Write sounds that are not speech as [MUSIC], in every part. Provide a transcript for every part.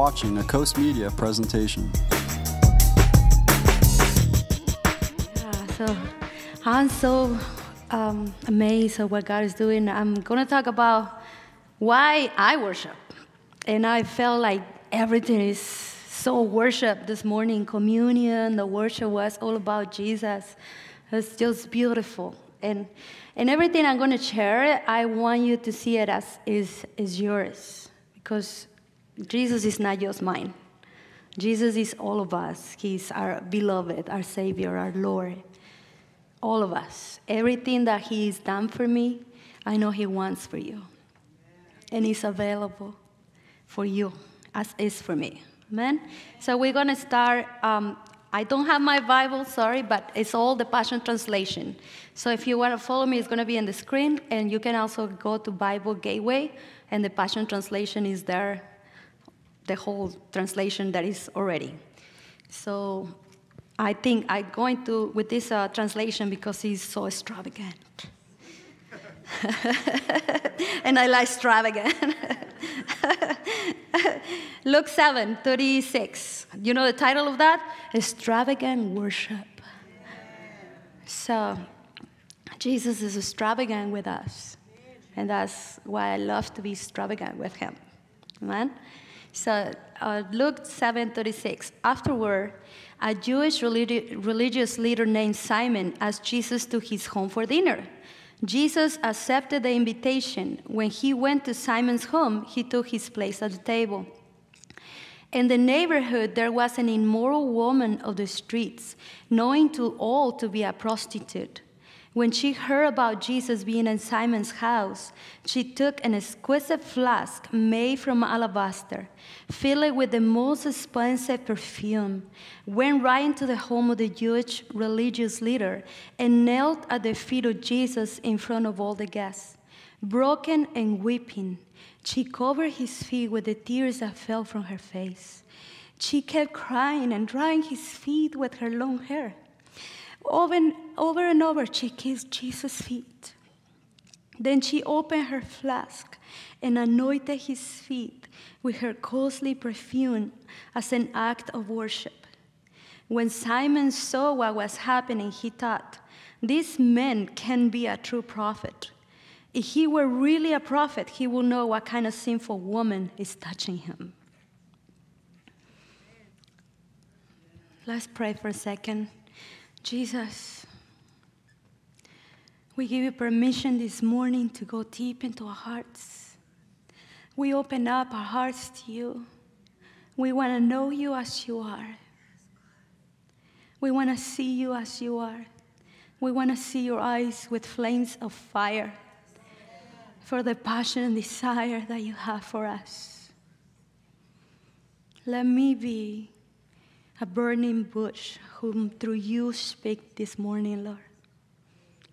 watching a Coast Media presentation. Yeah, so I'm so um, amazed at what God is doing. I'm going to talk about why I worship. And I felt like everything is so worship this morning. Communion, the worship was all about Jesus. It's just beautiful. And, and everything I'm going to share, I want you to see it as is, is yours. Because Jesus is not just mine. Jesus is all of us. He's our beloved, our Savior, our Lord. All of us. Everything that He's done for me, I know He wants for you. And He's available for you, as is for me. Amen? So we're going to start. Um, I don't have my Bible, sorry, but it's all the Passion Translation. So if you want to follow me, it's going to be on the screen, and you can also go to Bible Gateway, and the Passion Translation is there, the whole translation that is already. So I think I'm going to with this uh, translation because it's so extravagant. [LAUGHS] and I like extravagant. [LAUGHS] Luke 7 36. You know the title of that? Extravagant worship. So, Jesus is extravagant with us. And that's why I love to be extravagant with him. Amen? So, uh, Luke 7 36. Afterward, a Jewish religi- religious leader named Simon asked Jesus to his home for dinner. Jesus accepted the invitation. When he went to Simon's home, he took his place at the table. In the neighborhood, there was an immoral woman of the streets, known to all to be a prostitute. When she heard about Jesus being in Simon's house, she took an exquisite flask made from alabaster, filled it with the most expensive perfume, went right into the home of the Jewish religious leader, and knelt at the feet of Jesus in front of all the guests. Broken and weeping, she covered his feet with the tears that fell from her face. She kept crying and drying his feet with her long hair. Over and, over and over, she kissed Jesus' feet. Then she opened her flask and anointed his feet with her costly perfume as an act of worship. When Simon saw what was happening, he thought, This man can be a true prophet. If he were really a prophet, he would know what kind of sinful woman is touching him. Let's pray for a second. Jesus, we give you permission this morning to go deep into our hearts. We open up our hearts to you. We want to know you as you are. We want to see you as you are. We want to see your eyes with flames of fire for the passion and desire that you have for us. Let me be a burning bush whom through you speak this morning, Lord.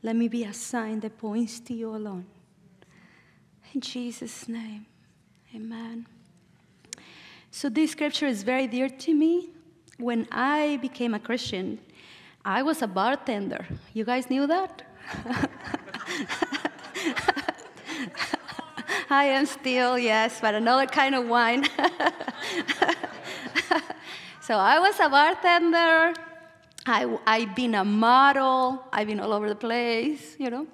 Let me be a sign that points to you alone. In Jesus' name, amen. So, this scripture is very dear to me. When I became a Christian, I was a bartender. You guys knew that? [LAUGHS] I am still, yes, but another kind of wine. [LAUGHS] so I was a bartender. I, I've been a model. I've been all over the place, you know.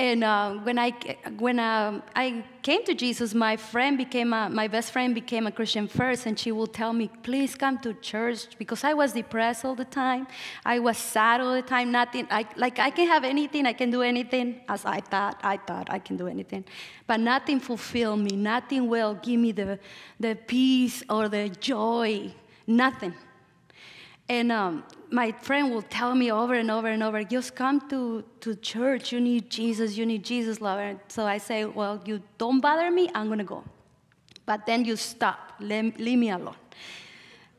And uh, when I when uh, I came to Jesus, my friend became a, my best friend became a Christian first, and she would tell me, "Please come to church," because I was depressed all the time. I was sad all the time. Nothing I, like I can have anything, I can do anything, as I thought. I thought I can do anything, but nothing fulfilled me. Nothing will give me the the peace or the joy. Nothing. And um, my friend will tell me over and over and over, just come to, to church. You need Jesus. You need Jesus, Lord. So I say, well, you don't bother me. I'm going to go. But then you stop. Leave, leave me alone.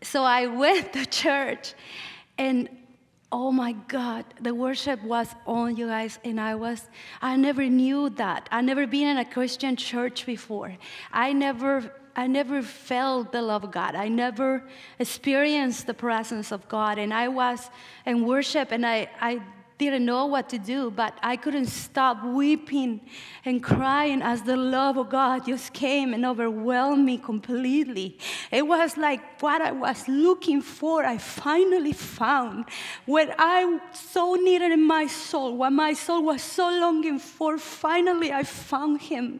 So I [LAUGHS] went to church. And oh my God, the worship was on, you guys. And I was, I never knew that. I never been in a Christian church before. I never I never felt the love of God. I never experienced the presence of God. And I was in worship and I, I didn't know what to do, but I couldn't stop weeping and crying as the love of God just came and overwhelmed me completely. It was like what I was looking for, I finally found. What I so needed in my soul, what my soul was so longing for, finally I found Him.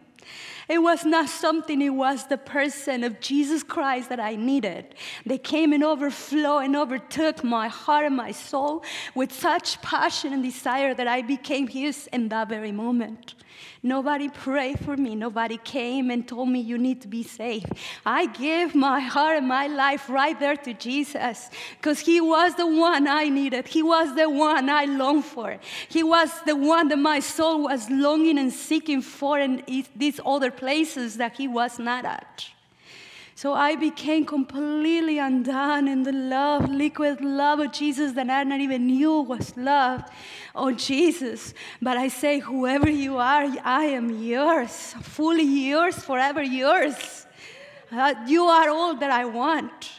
It was not something, it was the person of Jesus Christ that I needed. They came and overflow and overtook my heart and my soul with such passion and desire that I became His in that very moment. Nobody prayed for me. Nobody came and told me you need to be saved. I gave my heart and my life right there to Jesus because He was the one I needed. He was the one I longed for. He was the one that my soul was longing and seeking for in these other places that He was not at. So I became completely undone in the love, liquid love of Jesus that I not even knew was love. Oh, Jesus. But I say, whoever you are, I am yours, fully yours, forever yours. Uh, you are all that I want.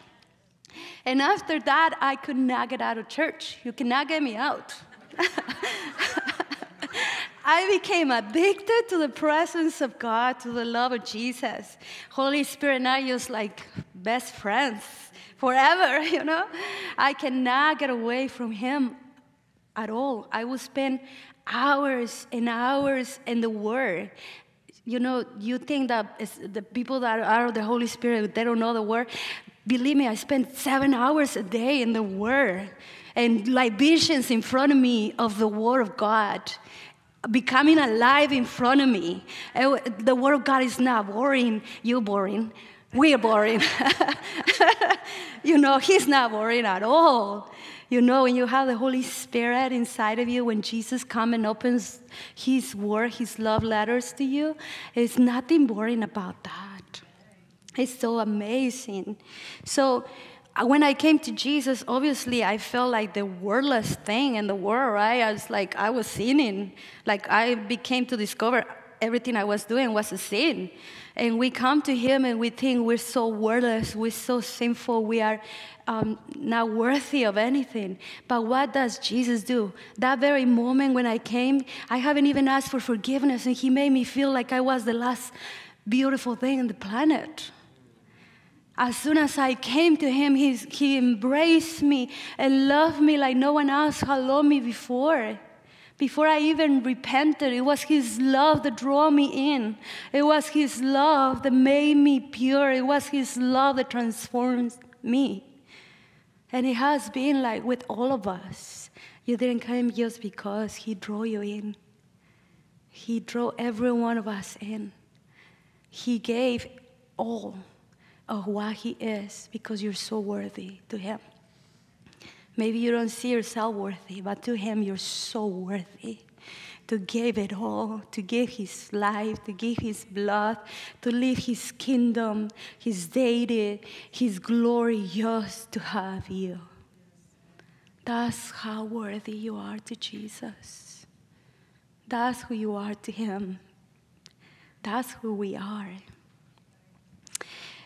And after that, I could not get out of church. You cannot get me out. [LAUGHS] I became addicted to the presence of God, to the love of Jesus. Holy Spirit and I just like best friends forever, [LAUGHS] you know? I cannot get away from Him at all. I will spend hours and hours in the Word. You know, you think that the people that are the Holy Spirit, they don't know the Word. Believe me, I spend seven hours a day in the Word and libations in front of me of the Word of God becoming alive in front of me. Eh, the Word of God is not boring. You're boring. We're [LAUGHS] boring. you know, He's not boring at all. You know, when you have the Holy Spirit inside of you, when Jesus comes and opens His Word, His love letters to you, it's nothing boring about that. It's so amazing. So, when I came to Jesus, obviously I felt like the worthless thing in the world, right? I was like, I was sinning. Like I became to discover everything I was doing was a sin. And we come to Him and we think we're so worthless, we're so sinful, we are um, not worthy of anything. But what does Jesus do? That very moment when I came, I haven't even asked for forgiveness, and He made me feel like I was the last beautiful thing on the planet as soon as I came to him, he he embraced me and loved me like no one else had loved me before. Before I even repented, it was his love that drew me in. It was his love that made me pure. It was his love that transformed me. And it has been like with all of us. You didn't come just because he drew you in. He drew every one of us in. He gave all of what He is because you're so worthy to Him. Maybe you don't see yourself worthy, but to Him, you're so worthy to give it all, to give His life, to give His blood, to live His kingdom, His deity, His glory, just to have you. That's how worthy you are to Jesus. That's who you are to Him. That's who we are.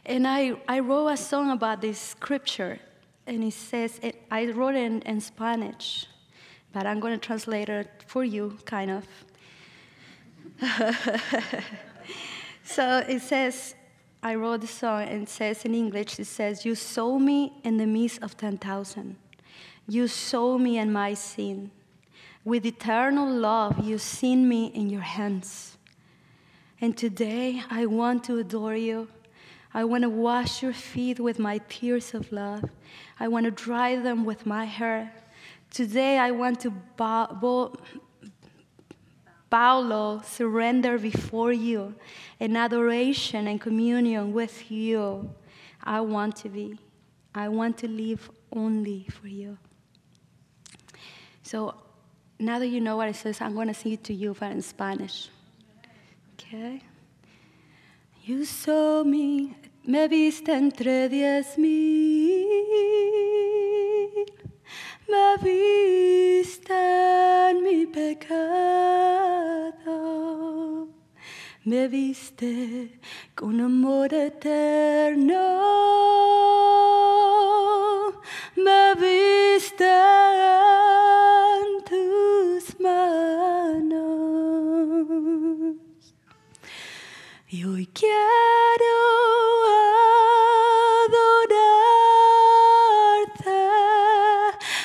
And I, I wrote a song about this scripture, and it says, it, I wrote it in, in Spanish, but I'm going to translate it for you, kind of. [LAUGHS] so it says, I wrote the song, and it says in English, it says, You saw me in the midst of 10,000. You saw me in my sin. With eternal love, you seen me in your hands. And today, I want to adore you I want to wash your feet with my tears of love. I want to dry them with my hair. Today I want to bow, bow, bow low, surrender before you in adoration and communion with you. I want to be. I want to live only for you. So now that you know what it says, I'm going to sing it to you, but in Spanish. Okay? You saw me Me viste entre diez mil, me viste en mi pecado, me viste con amor eterno, me viste en tu Y hoy quiero adorarte.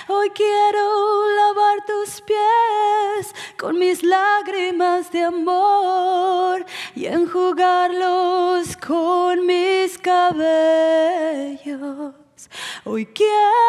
Hoy quiero lavar tus pies con mis lágrimas de amor y enjugarlos con mis cabellos. Hoy quiero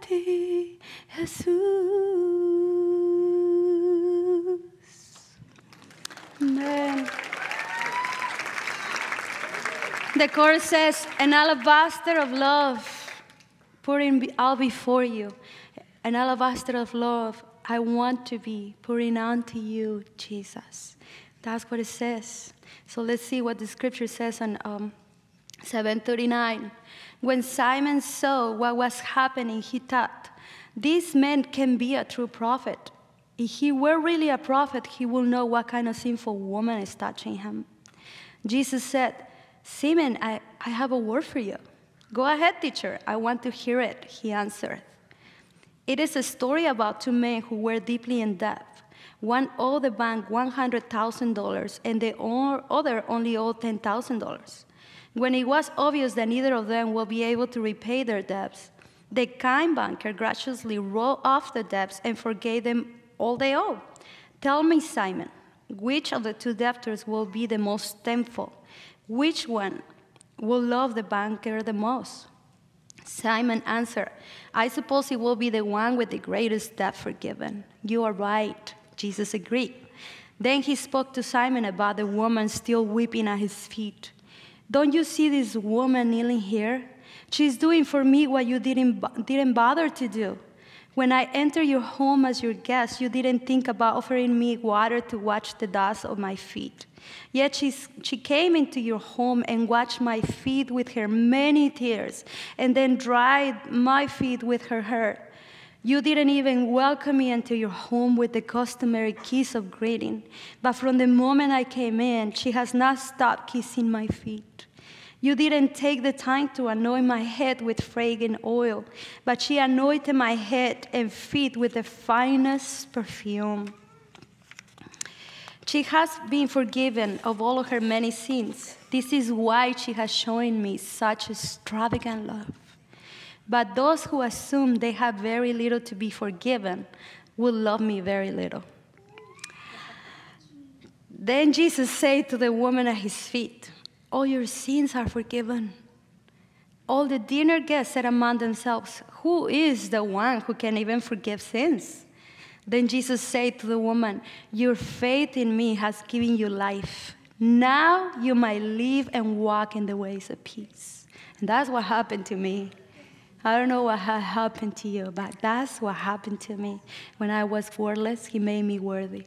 ti, Jesús. Amen. The chorus says, An alabaster of love pouring out before you. An alabaster of love I want to be pouring onto you, Jesus. That's what it says. So let's see what the scripture says on um, 739. When Simon saw what was happening, he thought, This man can be a true prophet. If he were really a prophet, he will know what kind of sinful woman is touching him. Jesus said, Simon, I, I have a word for you. Go ahead, teacher. I want to hear it, he answered. It is a story about two men who were deeply in debt. One owed the bank $100,000 and the other only owed $10,000. When it was obvious that neither of them will be able to repay their debts, the kind banker graciously wrote off the debts and forgave them all they owe. Tell me, Simon, which of the two debtors will be the most thankful? Which one will love the banker the most? Simon answered, I suppose it will be the one with the greatest debt forgiven. You are right, Jesus agreed. Then he spoke to Simon about the woman still weeping at his feet. Don't you see this woman kneeling here? She's doing for me what you didn't, didn't bother to do. When I entered your home as your guest, you didn't think about offering me water to wash the dust of my feet. Yet she's, she came into your home and washed my feet with her many tears, and then dried my feet with her hair. You didn't even welcome me into your home with the customary kiss of greeting, but from the moment I came in, she has not stopped kissing my feet. You didn't take the time to anoint my head with fragrant oil, but she anointed my head and feet with the finest perfume. She has been forgiven of all of her many sins. This is why she has shown me such extravagant love. But those who assume they have very little to be forgiven will love me very little. Then Jesus said to the woman at his feet, All your sins are forgiven. All the dinner guests said among themselves, Who is the one who can even forgive sins? Then Jesus said to the woman, Your faith in me has given you life. Now you might live and walk in the ways of peace. And that's what happened to me. I don't know what happened to you, but that's what happened to me. When I was worthless, He made me worthy.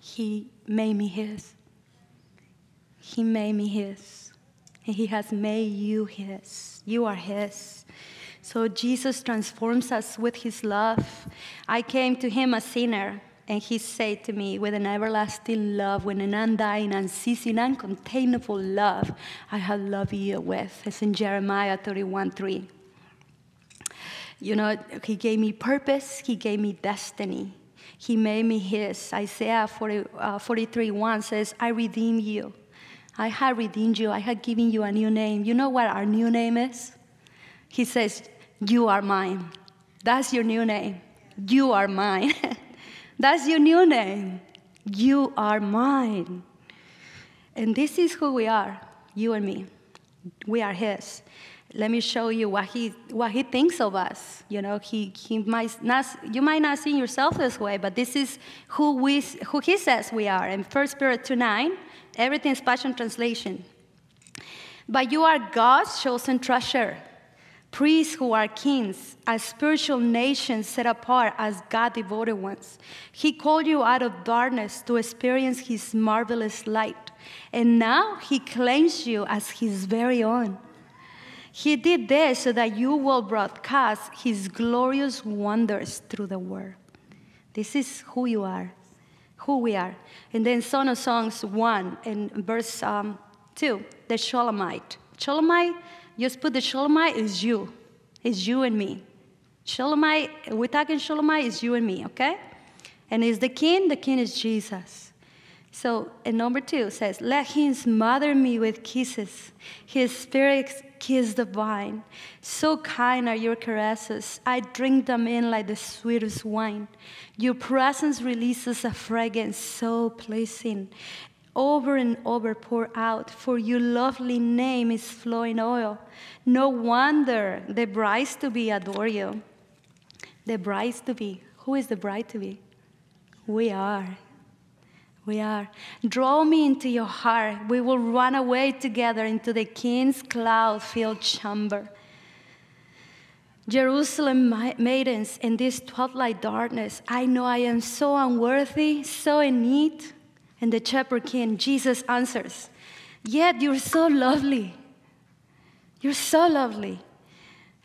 He made me His. He made me His. And He has made you His. You are His. So Jesus transforms us with His love. I came to Him a sinner, and He said to me, with an everlasting love, with an undying, unceasing, uncontainable love, I have loved you with. It's in Jeremiah 31 3. You know, He gave me purpose, He gave me destiny. He made me His. Isaiah 40, uh, 43 1 says, I redeemed you. I have redeemed you. I have given you a new name. You know what our new name is? He says, You are mine. That's your new name. You are mine. [LAUGHS] That's your new name. You are mine. And this is who we are, you and me. We are His. Let me show you what He, what he thinks of us. You know, he, he might not, you might not see yourself this way, but this is who, we, who He says we are. In 1 Peter 2 9, everything's Passion Translation. But you are God's chosen treasure priests who are kings, a spiritual nation set apart as God devoted ones. He called you out of darkness to experience His marvelous light, and now He claims you as His very own. He did this so that you will broadcast His glorious wonders through the world. This is who you are, who we are. And then Song of Songs 1 and verse um, 2, the. Shulamite just put the Shulamite is you. It's you and me. Shulamite, we're talking Shulamite is you and me, okay? And is the king, the king is Jesus. So, and number two says, Let him smother me with kisses. His spirit kiss the vine. So kind are your caresses. I drink them in like the sweetest wine. Your presence releases a fragrance so pleasing over and over pour out, for your lovely name is flowing oil. No wonder the brides to be adore you. The brides to be. Who is the bride to be? We are. We are. Draw me into your heart. We will run away together into the king's cloud filled chamber. Jerusalem maidens in this twilight darkness, I know I am so unworthy, so in need. And the shepherd king, Jesus answers, Yet you're so lovely. You're so lovely.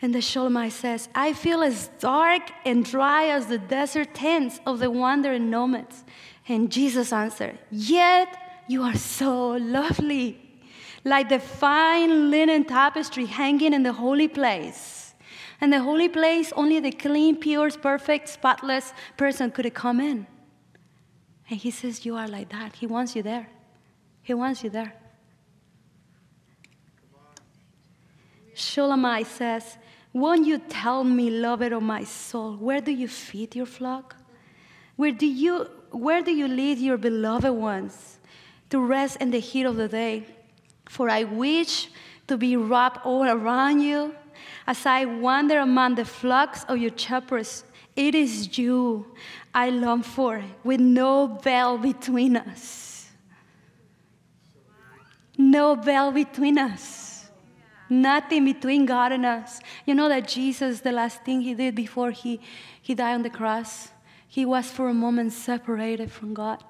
And the Shulamite says, I feel as dark and dry as the desert tents of the wandering nomads. And Jesus answered, Yet you are so lovely, like the fine linen tapestry hanging in the holy place. And the holy place, only the clean, pure, perfect, spotless person could come in. And he says, You are like that. He wants you there. He wants you there. Shulamite says, Won't you tell me, lover of my soul, where do you feed your flock? Where do you, where do you lead your beloved ones to rest in the heat of the day? For I wish to be wrapped all around you as I wander among the flocks of your shepherds. It is you I long for with no veil between us. No veil between us. Nothing between God and us. You know that Jesus, the last thing he did before he, he died on the cross, he was for a moment separated from God.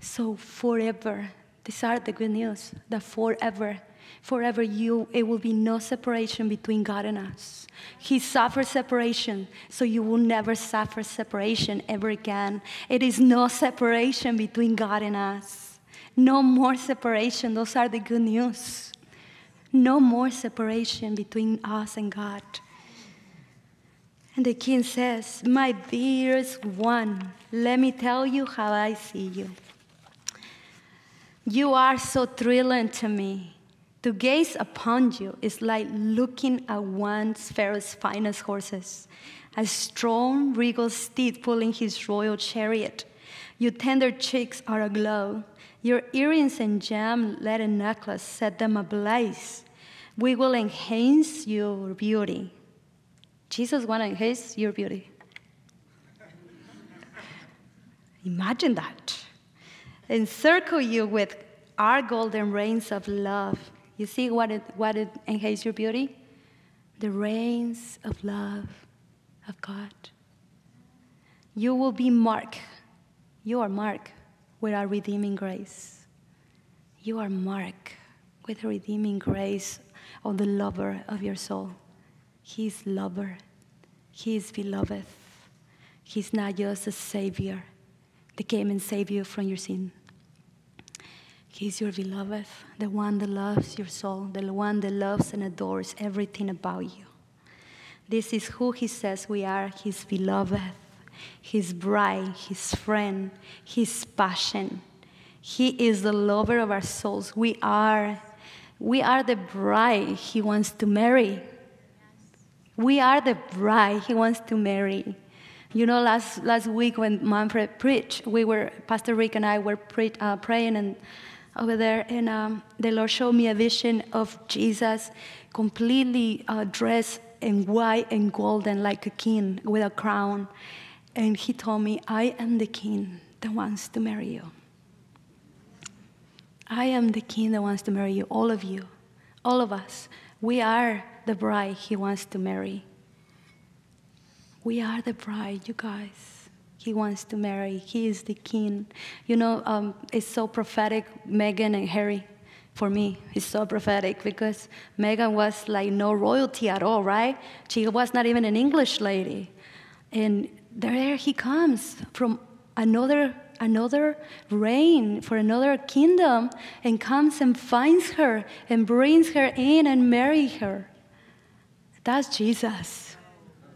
So forever, these are the good news, that forever forever you it will be no separation between God and us. He suffered separation, so you will never suffer separation ever again. It is no separation between God and us. No more separation. Those are the good news. No more separation between us and God. And the king says, My dearest one, let me tell you how I see you. You are so thrilling to me. To gaze upon you is like looking at one's Pharaoh's finest horses, a strong, regal steed pulling his royal chariot. Your tender cheeks are aglow. Your earrings and gem-laden necklace set them ablaze. We will enhance your beauty. Jesus want to enhance your beauty. Imagine that. Encircle you with our golden reins of love you see what it, what it enhances your beauty? The reins of love of God. You will be marked. You are marked with our redeeming grace. You are marked with the redeeming grace of the lover of your soul. He's lover. He is beloved. He's not just a savior that came and saved you from your sin. He's your beloved, the one that loves your soul, the one that loves and adores everything about you. This is who He says we are His beloved, His bride, His friend, His passion. He is the lover of our souls. We are, we are the bride He wants to marry. We are the bride He wants to marry. You know, last, last week when Manfred preached, we were, Pastor Rick and I were pre- uh, praying and over there, and um, the Lord showed me a vision of Jesus completely uh, dressed in white and golden like a king with a crown. And he told me, I am the king that wants to marry you. I am the king that wants to marry you, all of you, all of us. We are the bride he wants to marry. We are the bride, you guys. He wants to marry. He is the king. You know, um, it's so prophetic, Meghan and Harry. For me, it's so prophetic because Meghan was like no royalty at all, right? She was not even an English lady. And there he comes from another another reign for another kingdom and comes and finds her and brings her in and marries her. That's Jesus.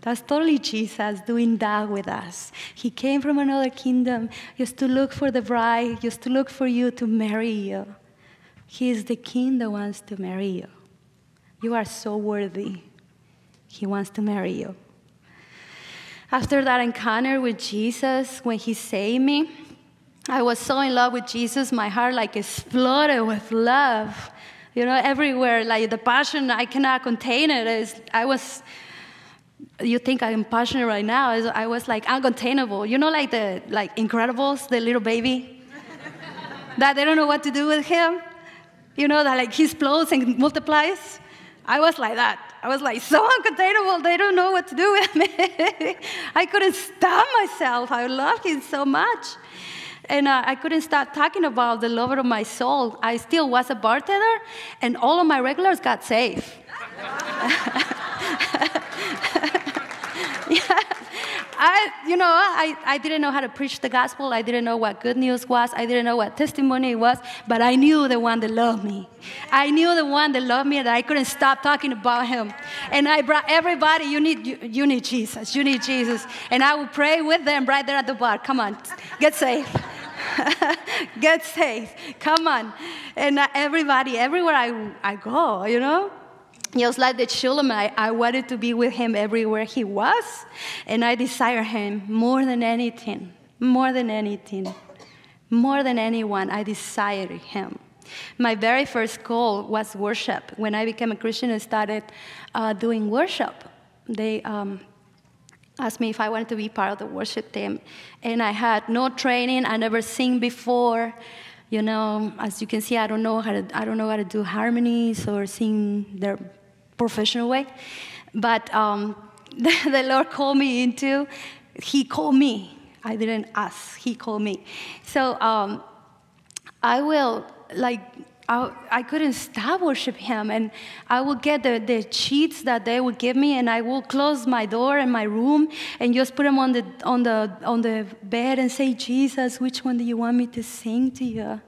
That's totally Jesus doing that with us. He came from another kingdom just to look for the bride, just to look for you to marry you. He is the king that wants to marry you. You are so worthy. He wants to marry you. After that encounter with Jesus, when he saved me, I was so in love with Jesus, my heart like exploded with love. You know, everywhere, like the passion, I cannot contain it. It's, I was, you think I'm passionate right now. I was like uncontainable. You know, like the like Incredibles, the little baby, [LAUGHS] that they don't know what to do with him. You know, that like he explodes and multiplies. I was like that. I was like so uncontainable. They don't know what to do with me. [LAUGHS] I couldn't stop myself. I loved him so much and uh, I couldn't stop talking about the lover of my soul. I still was a bartender, and all of my regulars got saved. [LAUGHS] yeah. [LAUGHS] I, you know, I, I didn't know how to preach the gospel. I didn't know what good news was. I didn't know what testimony was, but I knew the one that loved me. I knew the one that loved me, that I couldn't stop talking about him. And I brought everybody, you need, you, you need Jesus. You need Jesus. And I would pray with them right there at the bar. Come on, get saved. [LAUGHS] get saved. Come on. And uh, everybody, everywhere I, I go, you know, just like the children, I, wanted to be with him everywhere he was. And I desire him more than anything, more than anything, more than anyone. I desired him. My very first goal was worship. When I became a Christian and started uh, doing worship, they, um, asked me if I wanted to be part of the worship team. And I had no training, I never sing before. You know, as you can see, I don't know how to, I don't know how to do harmonies or sing the professional way. But um, [LAUGHS] the, the Lord called me into, He called me. I didn't ask, He called me. So um, I will, like, I, I couldn't stop worship him and i would get the, the sheets that they would give me and i would close my door in my room and just put them on the, on the, on the bed and say jesus which one do you want me to sing to you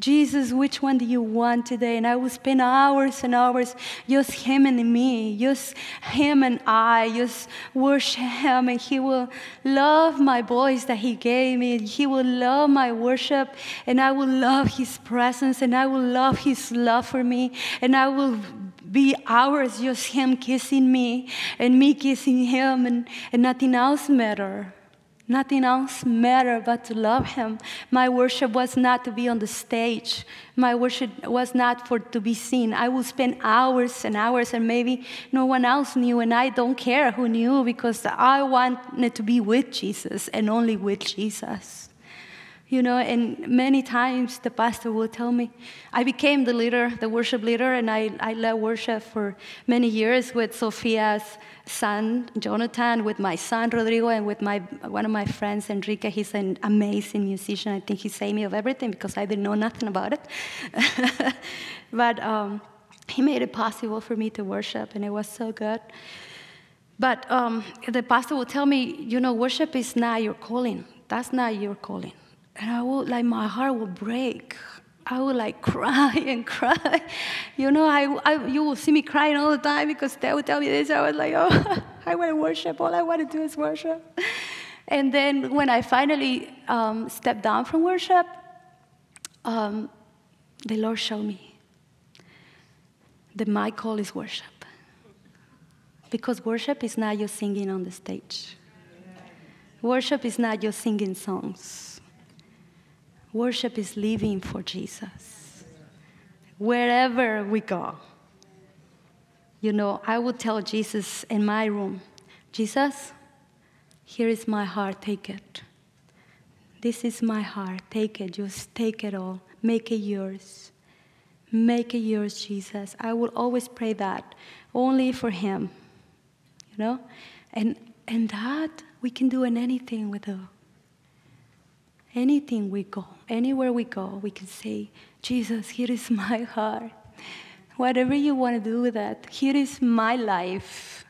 Jesus, which one do you want today? And I will spend hours and hours just Him and me, just Him and I, just worship Him, and He will love my voice that He gave me. He will love my worship, and I will love His presence, and I will love His love for me, and I will be hours just Him kissing me, and me kissing Him, and, and nothing else matter. Nothing else mattered but to love Him. My worship was not to be on the stage. My worship was not for to be seen. I would spend hours and hours, and maybe no one else knew, and I don't care who knew because I wanted to be with Jesus and only with Jesus. You know, and many times the pastor will tell me, I became the leader, the worship leader, and I, I led worship for many years with Sophia's son, Jonathan, with my son, Rodrigo, and with my, one of my friends, Enrique. He's an amazing musician. I think he saved me of everything because I didn't know nothing about it. [LAUGHS] but um, he made it possible for me to worship, and it was so good. But um, the pastor will tell me, you know, worship is not your calling. That's not your calling. And I would, like, my heart would break. I would like [LAUGHS] cry and cry. You know, I, I, you will see me crying all the time because they would tell me this. I was like, oh, [LAUGHS] I want to worship. All I want to do is worship. And then when I finally um, stepped down from worship, um, the Lord showed me that my call is worship. Because worship is not just singing on the stage. Worship is not just singing songs, worship is living for Jesus. Wherever we go. You know, I would tell Jesus in my room, Jesus, here is my heart, take it. This is my heart, take it, just take it all, make it yours. Make it yours, Jesus. I will always pray that only for Him, you know? And, and that we can do in anything with her. Anything we go, anywhere we go, we can say, Jesus, here is my heart. Whatever you want to do with that, here is my life.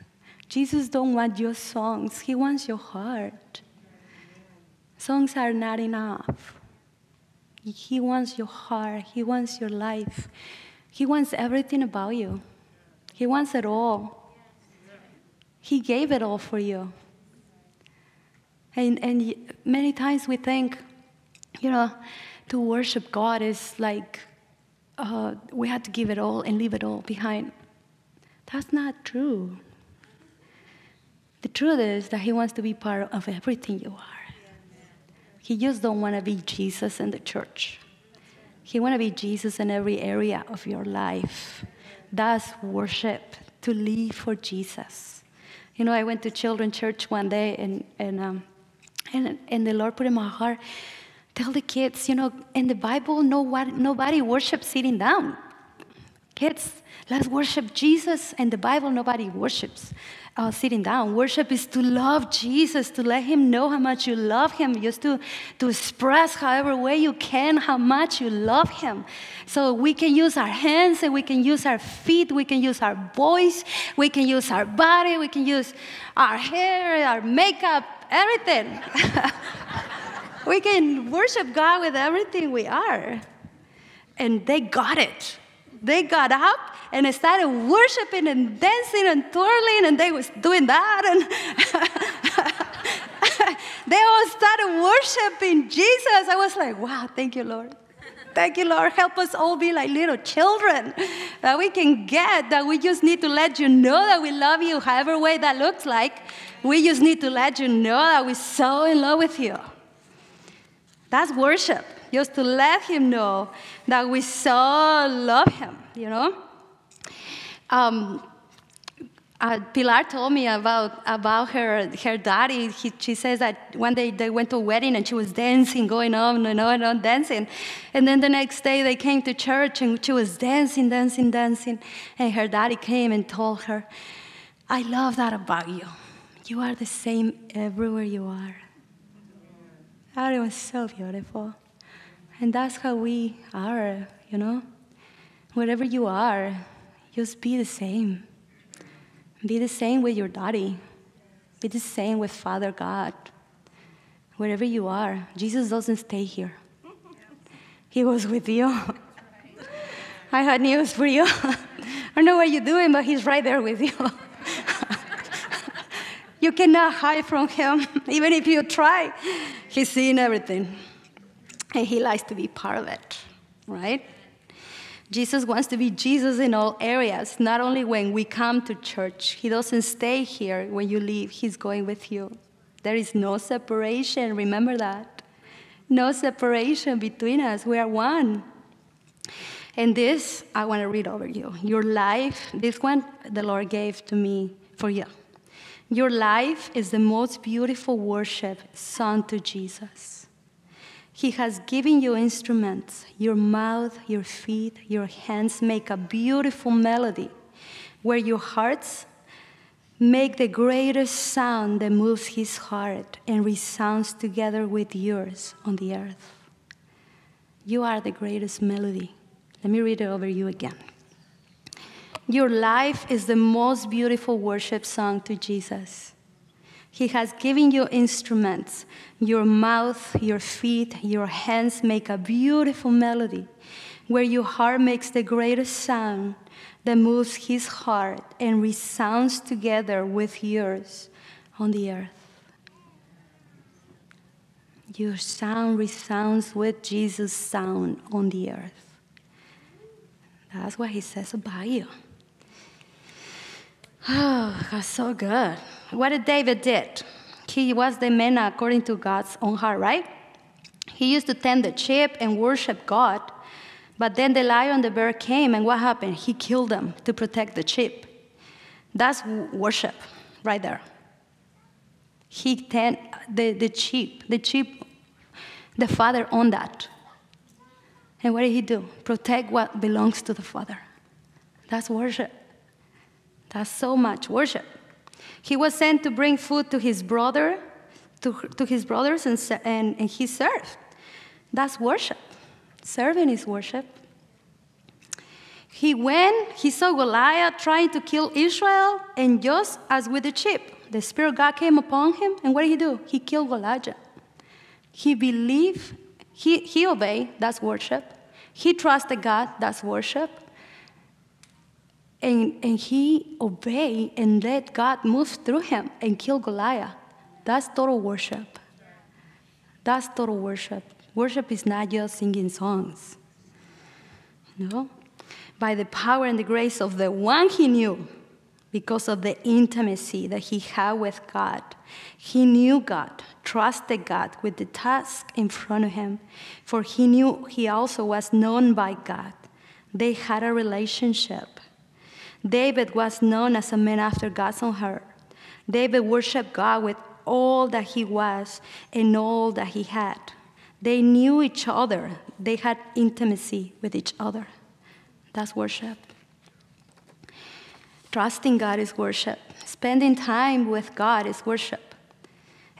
Jesus don't want your songs, he wants your heart. Songs are not enough. He wants your heart, he wants your life. He wants everything about you. He wants it all. He gave it all for you. And, and many times we think, you know, to worship God is like uh, we had to give it all and leave it all behind. That's not true. The truth is that He wants to be part of everything you are. He just don't want to be Jesus in the church. He want to be Jesus in every area of your life. That's worship, to live for Jesus. You know, I went to children's church one day, and, and um, and, and the Lord put in my heart, tell the kids, you know, in the Bible, nobody, nobody worships sitting down. Kids, let's worship Jesus. In the Bible, nobody worships uh, sitting down. Worship is to love Jesus, to let Him know how much you love Him, just to, to express however way you can how much you love Him. So we can use our hands and we can use our feet, we can use our voice, we can use our body, we can use our hair, our makeup, everything. [LAUGHS] we can worship God with everything we are. And they got it. They got up and started worshiping and dancing and twirling, and they was doing that. And [LAUGHS] they all started worshiping Jesus. I was like, wow, thank you, Lord. Thank you, Lord. Help us all be like little children that we can get, that we just need to let you know that we love you, however way that looks like. We just need to let you know that we're so in love with you. That's worship, just to let Him know that we so love Him, you know? Um, uh, Pilar told me about, about her, her daddy. He, she says that one day they went to a wedding and she was dancing, going on and on and on, dancing. And then the next day they came to church and she was dancing, dancing, dancing. And her daddy came and told her, I love that about you. You are the same everywhere you are. It was so beautiful. And that's how we are, you know? Wherever you are, just be the same. Be the same with your daddy. Be the same with Father God. Wherever you are, Jesus doesn't stay here. He was with you. [LAUGHS] I had news for you. [LAUGHS] I don't know what you're doing, but He's right there with you. [LAUGHS] you cannot hide from Him. Even if you try, He's seeing everything. And He likes to be part of it, right? Jesus wants to be Jesus in all areas, not only when we come to church. He doesn't stay here when you leave, He's going with you. There is no separation, remember that. No separation between us, we are one. And this, I want to read over you. Your life, this one the Lord gave to me for you. Your life is the most beautiful worship sung to Jesus. He has given you instruments. Your mouth, your feet, your hands make a beautiful melody where your hearts make the greatest sound that moves his heart and resounds together with yours on the earth. You are the greatest melody. Let me read it over you again. Your life is the most beautiful worship song to Jesus. He has given you instruments. Your mouth, your feet, your hands make a beautiful melody where your heart makes the greatest sound that moves his heart and resounds together with yours on the earth. Your sound resounds with Jesus' sound on the earth. That's what he says about you. Oh, [SIGHS] that's so good. What did David did? he was the man according to God's own heart, right? He used to tend the sheep and worship God. But then the lion and the bear came, and what happened? He killed them to protect the sheep. That's worship right there. He tend the, the sheep, the sheep, the father owned that. And what did he do? Protect what belongs to the father. That's worship. That's so much worship. He was sent to bring food to his brother, to, to his brothers, and, and, and he served. That's worship. Serving is worship. He went, he saw Goliath trying to kill Israel, and just as with the sheep, the Spirit of God came upon him, and what did he do? He killed Goliath. He believed, he, he obeyed, that's worship. He trusted God, that's worship. And, and he obeyed and let God move through him and kill Goliath. That's total worship. That's total worship. Worship is not just singing songs. No? By the power and the grace of the one he knew, because of the intimacy that he had with God. He knew God, trusted God with the task in front of him, for he knew he also was known by God. They had a relationship. David was known as a man after God's own heart. David worshiped God with all that he was and all that he had. They knew each other, they had intimacy with each other. That's worship. Trusting God is worship. Spending time with God is worship.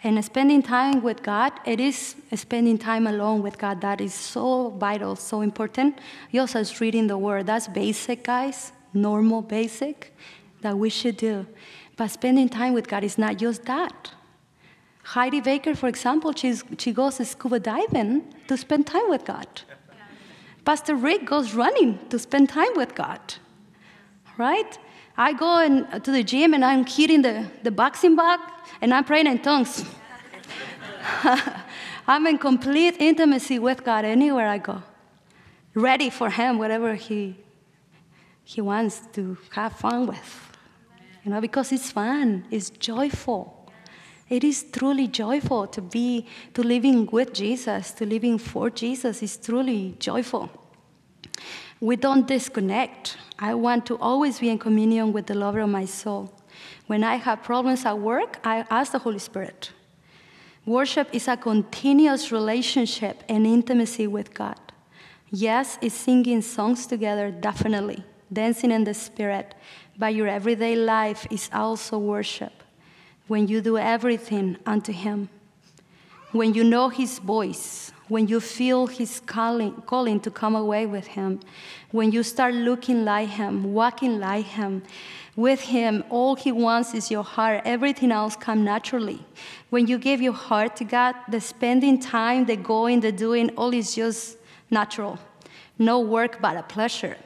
And spending time with God, it is spending time alone with God. That is so vital, so important. You also is reading the word. That's basic, guys, normal, basic, that we should do. But spending time with God is not just that. Heidi Baker, for example, she's, she goes scuba diving to spend time with God. Pastor Rick goes running to spend time with God, right? I go in, uh, to the gym and I'm hitting the, the boxing bag and I'm praying in tongues. [LAUGHS] I'm in complete intimacy with God anywhere I go, ready for Him, whatever He, he wants to have fun with. You know, because it's fun, it's joyful. It is truly joyful to be, to living with Jesus, to living for Jesus is truly joyful. We don't disconnect. I want to always be in communion with the lover of my soul. When I have problems at work, I ask the Holy Spirit. Worship is a continuous relationship and intimacy with God. Yes, it's singing songs together, definitely, dancing in the Spirit, but your everyday life is also worship when you do everything unto Him, when you know His voice, when you feel His calling, calling to come away with Him, when you start looking like Him, walking like Him, with Him, all He wants is your heart. Everything else comes naturally. When you give your heart to God, the spending time, the going, the doing, all is just natural. No work but a pleasure.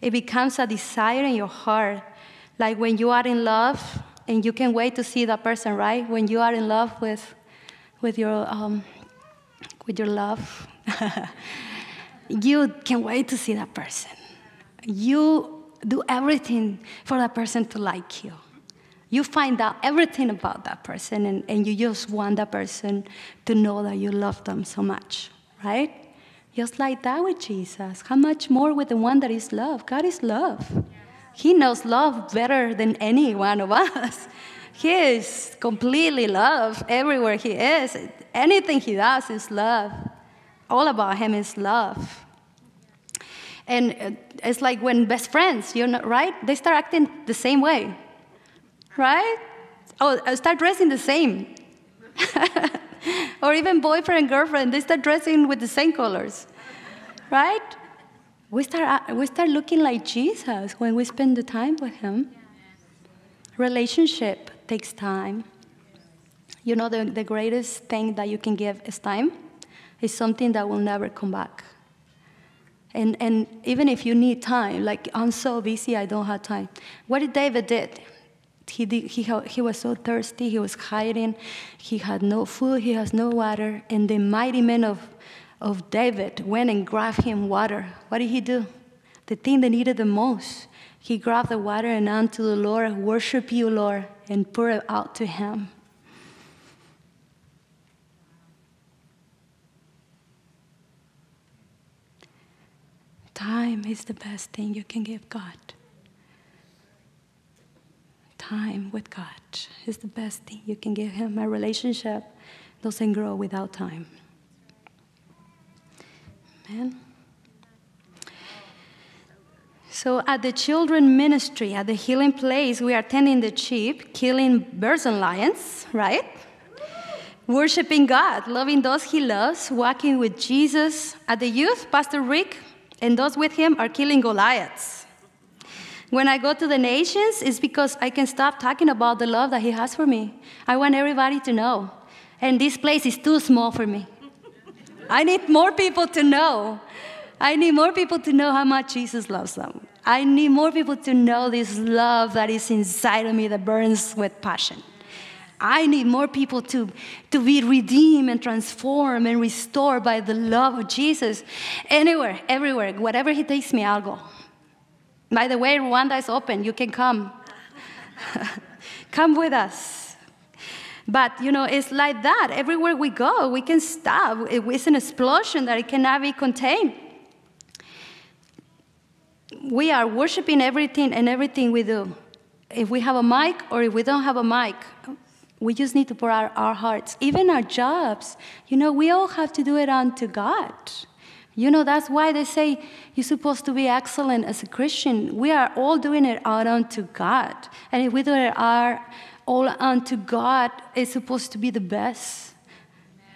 It becomes a desire in your heart. Like when you are in love, and you can wait to see that person, right? When you are in love with, with your, um, with your love, [LAUGHS] you can wait to see that person. You do everything for that person to like you. You find out everything about that person, and, and you just want that person to know that you love them so much, right? Just like that with Jesus. How much more with the one that is love? God is love. He knows love better than any one of us. He is completely love everywhere he is. Anything he does is love. All about him is love. And it's like when best friends, you know, right? They start acting the same way, right? Oh, uh, start dressing the same. [LAUGHS] [LAUGHS] or even boyfriend and girlfriend, they start dressing with the same colors, right? we start, uh, we start looking like Jesus when we spend the time with Him. Relationship takes time. You know, the, the greatest thing that you can give is time, is something that will never come back. And, and even if you need time, like I'm so busy, I don't have time. What did David did? he, did, he, he was so thirsty, he was hiding, he had no food, he has no water, and the mighty men of, of David went and grabbed him water. What did he do? The thing they needed the most. He grabbed the water and unto the Lord, worship you, Lord, and pour it out to him. Time is the best thing you can give God. Time with God is the best thing you can give Him. A relationship doesn't grow without time. Amen. So at the children ministry, at the healing place, we are tending the sheep, killing birds and lions, right? Worshiping God, loving those he loves, walking with Jesus. At the youth, Pastor Rick and those with him are killing Goliaths. When I go to the nations, it's because I can stop talking about the love that he has for me. I want everybody to know. And this place is too small for me. I need more people to know. I need more people to know how much Jesus loves them. I need more people to know this love that is inside of me that burns with passion. I need more people to, to be redeemed and transformed and restored by the love of Jesus. Anywhere, everywhere, whatever He takes me, I'll go. By the way, Rwanda is open. You can come. [LAUGHS] come with us. But you know, it's like that. Everywhere we go, we can stop. It's an explosion that it cannot be contained we are worshiping everything and everything we do. If we have a mic or if we don't have a mic, we just need to pour out our hearts. Even our jobs, you know, we all have to do it unto God. You know, that's why they say you're supposed to be excellent as a Christian. We are all doing it out unto God. And if we do it all unto God, it's supposed to be the best.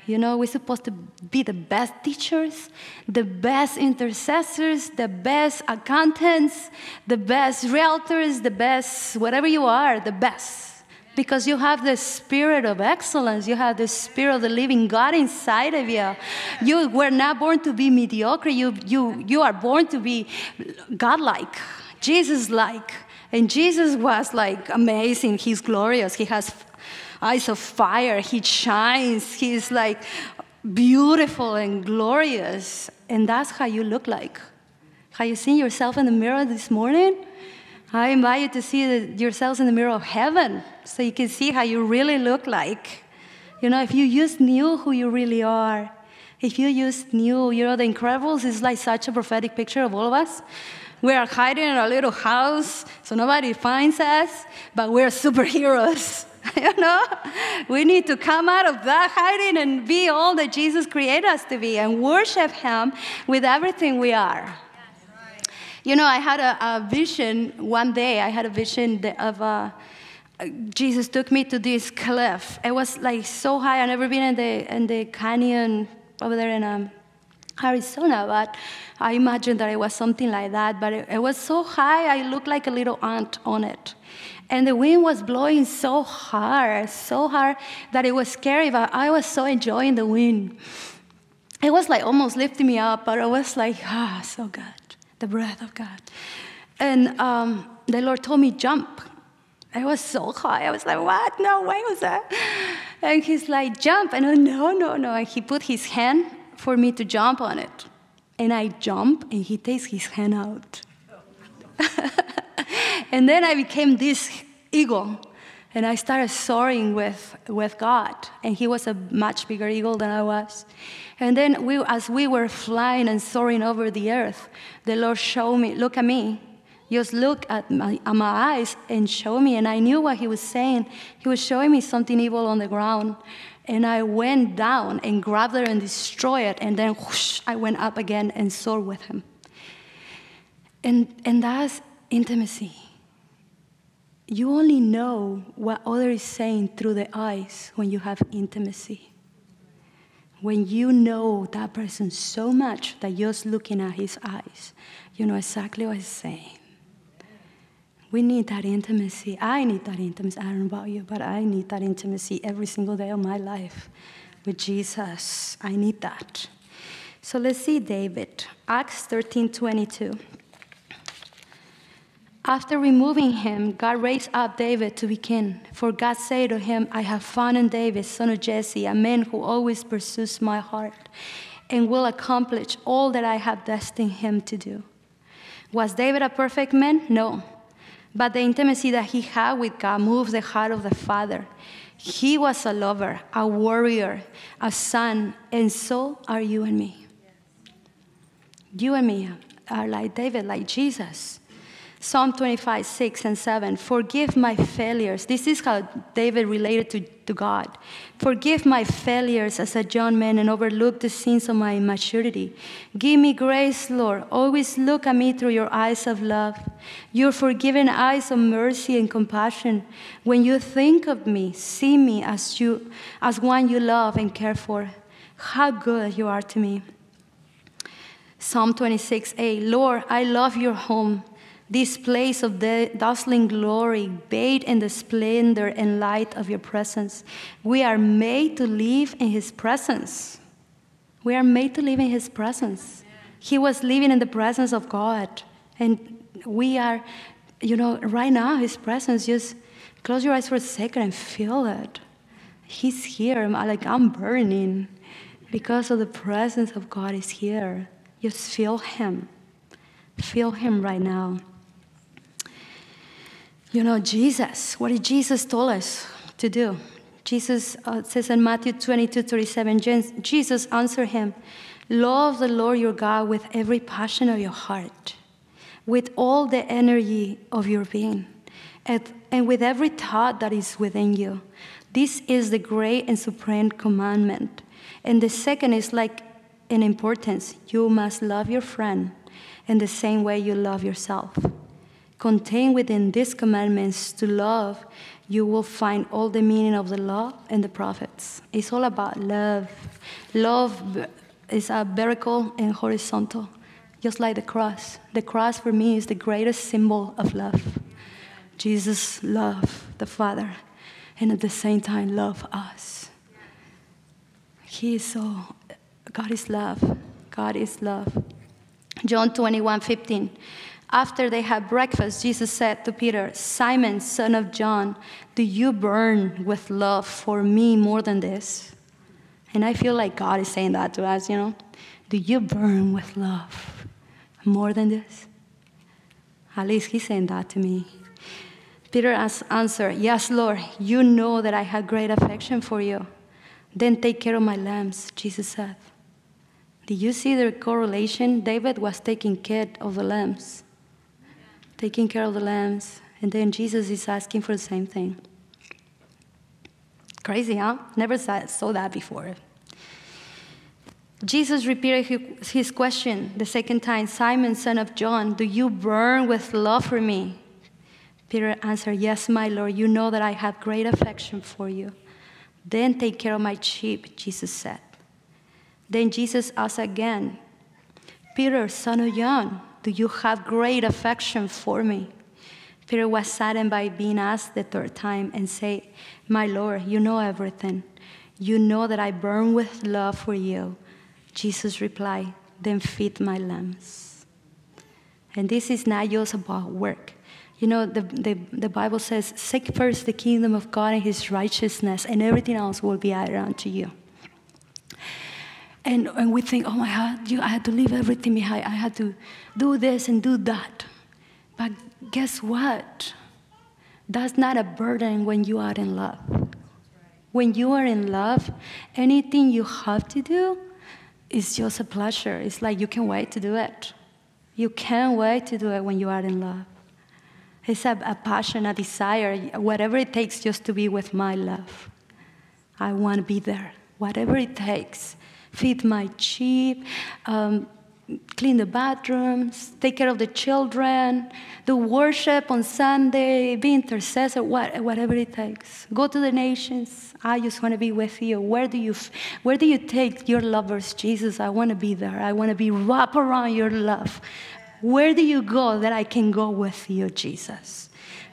You know, we're supposed to be the best teachers, the best intercessors, the best accountants, the best realtors, the best, whatever you are, the best. Because you have the spirit of excellence. You have the spirit of the living God inside of you. You were not born to be mediocre. You, you, you are born to be godlike, Jesus like. And Jesus was like amazing. He's glorious. He has eyes of fire. He shines. He's like beautiful and glorious. And that's how you look like. Have you seen yourself in the mirror this morning? I invite you to see yourselves in the mirror of heaven so you can see how you really look like. You know, if you just knew who you really are, if you just knew, you know, the Incredibles is like such a prophetic picture of all of us. We are hiding in our little house so nobody finds us, but we're superheroes. [LAUGHS] you know? We need to come out of that hiding and be all that Jesus created us to be and worship Him with everything we are. You know, I had a, a vision one day, I had a vision of uh, Jesus took me to this cliff. It was like so high. I've never been in the, in the canyon over there in um, Arizona, but I imagined that it was something like that. But it, it was so high, I looked like a little ant on it. And the wind was blowing so hard, so hard that it was scary, but I was so enjoying the wind. It was like almost lifting me up, but I was like, [SIGHS] ah, so good, the breath of God. And um, the Lord told me, jump. I was so high. I was like, what? No way was that. And he's like, jump. And I, no, no, no. And he put his hand for me to jump on it. And I jump, and he takes his hand out. [LAUGHS] and then I became this eagle. And I started soaring with, with God. And he was a much bigger eagle than I was. And then we, as we were flying and soaring over the earth, the Lord showed me, look at me. Just look at my, at my eyes and show me. And I knew what he was saying. He was showing me something evil on the ground. And I went down and grabbed it and destroyed it. And then whoosh, I went up again and soared with him. And, and that's intimacy. You only know what other is saying through the eyes when you have intimacy. When you know that person so much that just looking at his eyes, you know exactly what he's saying. We need that intimacy. I need that intimacy. I don't know about you, but I need that intimacy every single day of my life with Jesus. I need that. So let's see David. Acts 13 22. After removing him, God raised up David to be king. For God said to him, I have found in David, son of Jesse, a man who always pursues my heart and will accomplish all that I have destined him to do. Was David a perfect man? No. But the intimacy that he had with God moved the heart of the Father. He was a lover, a warrior, a son, and so are you and me. You and me. are like David, like Jesus. Psalm 25, 6 and 7. Forgive my failures. This is how David related to, to God. Forgive my failures as a young man and overlook the sins of my immaturity. Give me grace, Lord. Always look at me through your eyes of love, your forgiving eyes of mercy and compassion. When you think of me, see me as, you, as one you love and care for. How good you are to me. Psalm 26, 8. Lord, I love your home this place of the dazzling glory, bathed in the splendor and light of your presence. We are made to live in his presence. We are made to live in his presence. He was living in the presence of God. And we are, you know, right now, his presence, just close your eyes for a second and feel it. He's here. I'm, like I'm burning because of the presence of God is here. Just feel him. Feel him right now. You know, Jesus, what did Jesus told us to do? Jesus uh, says in Matthew 22 37, Jesus answered him, Love the Lord your God with every passion of your heart, with all the energy of your being, and, and with every thought that is within you. This is the great and supreme commandment. And the second is like in importance you must love your friend in the same way you love yourself contained within these commandments to love, you will find all the meaning of the law and the prophets. It's all about love. Love is a vertical and horizontal, just like the cross. The cross for me is the greatest symbol of love. Jesus loved the Father and at the same time love us. He is so, God is love. God is love. John 21 15. After they had breakfast, Jesus said to Peter, Simon, son of John, do you burn with love for me more than this? And I feel like God is saying that to us, you know. Do you burn with love more than this? At least he's saying that to me. Peter answered, Yes, Lord, you know that I have great affection for you. Then take care of my lambs, Jesus said. Did you see the correlation? David was taking care of the lambs taking care of the lambs, and then Jesus is asking for the same thing. Crazy, huh? Never saw that before. Jesus repeated his question the second time Simon, son of John, do you burn with love for me? Peter answered, Yes, my Lord, you know that I have great affection for you. Then take care of my sheep, Jesus said. Then Jesus asked again, Peter, son of John, do you have great affection for me? Peter was saddened by being asked the third time and said, My Lord, you know everything. You know that I burn with love for you. Jesus replied, Then feed my lambs. And this is not just about work. You know, the, the, the Bible says, Seek first the kingdom of God and his righteousness, and everything else will be added unto you. And, and we think, oh my God, you, I had to leave everything behind. I had to do this and do that. But guess what? That's not a burden when you are in love. When you are in love, anything you have to do is just a pleasure. It's like you can wait to do it. You can't wait to do it when you are in love. It's a, a passion, a desire, whatever it takes just to be with my love. I want to be there, whatever it takes feed my sheep, um, clean the bathrooms, take care of the children, do worship on Sunday, be intercessor, what, whatever it takes. Go to the nations. I just want to be with you. Where do you, where do you take your lovers, Jesus? I want to be there. I want to be wrapped around your love. Where do you go that I can go with you, Jesus?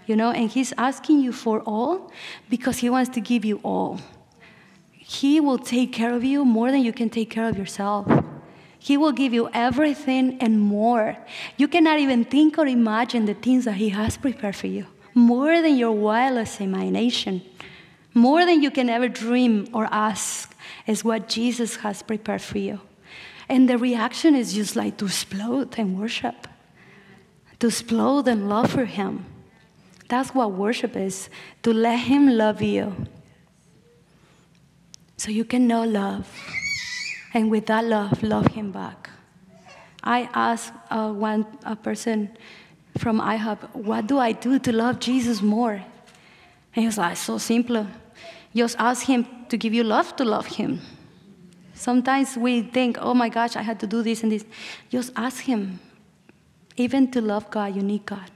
You know, and He's asking you for all because He wants to give you all. He will take care of you more than you can take care of yourself. He will give you everything and more. You cannot even think or imagine the things that He has prepared for you, more than your wildest imagination, more than you can ever dream or ask, is what Jesus has prepared for you. And the reaction is just like to explode and worship, to explode and love for Him. That's what worship is to let Him love you so you can know love. And with that love, love Him back. I asked uh, one a person from IHOP, what do I do to love Jesus more? And he was like, so simple. Just ask him to give you love to love him. Sometimes we think, oh my gosh, I had to do this and this. Just ask him. Even to love God, you need God.